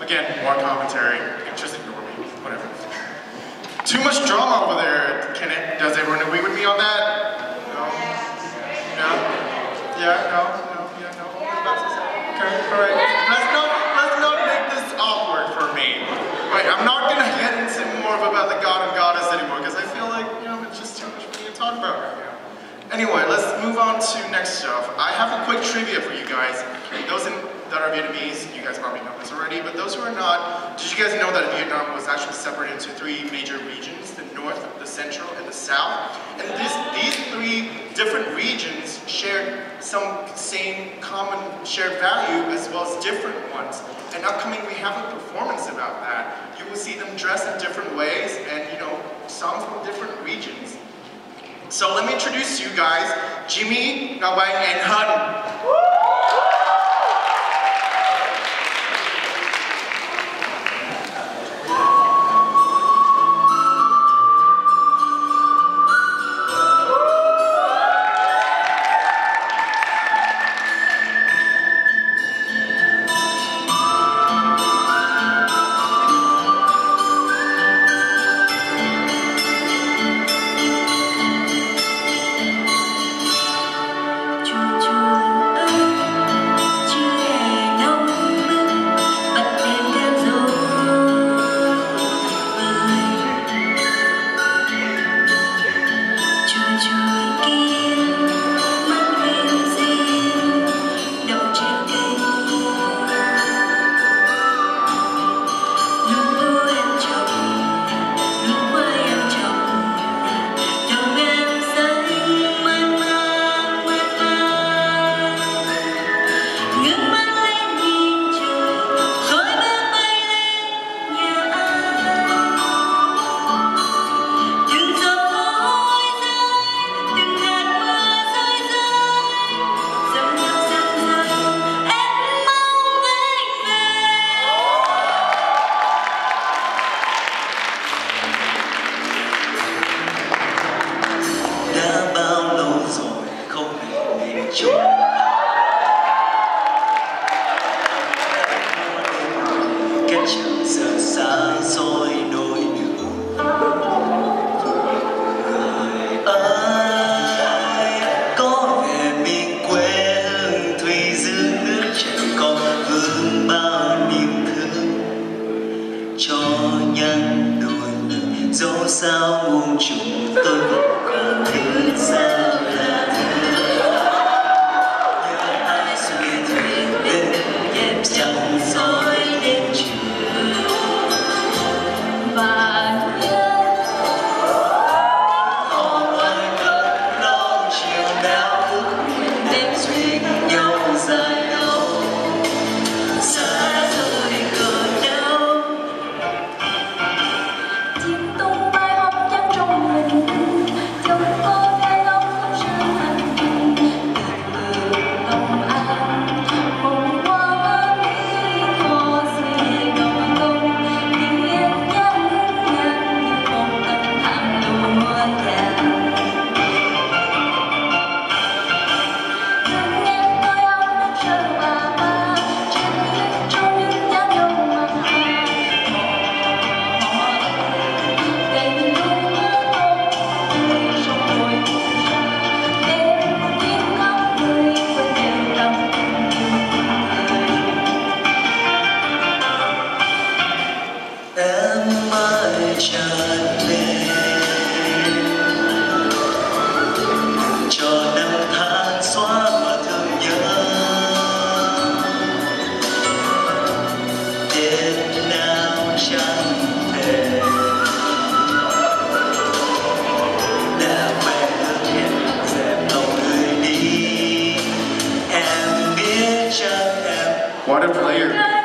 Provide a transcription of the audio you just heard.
Again, more commentary. Just ignore me. Whatever. Too much drama over there. Can it? Does everyone agree with me on that? No. Yeah. Yeah. No. No. Yeah. No. Okay. All right. Let's not. Let's not make this awkward for me. Right. I'm not gonna get into more of about the god and goddess anymore because I feel like you know it's just too much for me to talk about right now. Anyway, let's move on to next stuff. I have a quick trivia for you guys. Those in, that are Vietnamese, you guys probably know this already, but those who are not, did you guys know that Vietnam was actually separated into three major regions, the north, the central, and the south? And this, these three different regions shared some same common shared value as well as different ones. And upcoming, we have a performance about that. You will see them dressed in different ways and, you know, some from different regions. So let me introduce you guys, Jimmy, Ngawai, and Hun. Cho nhân đôi lời dẫu sao muôn trùng tôi vẫn còn thứ What a player.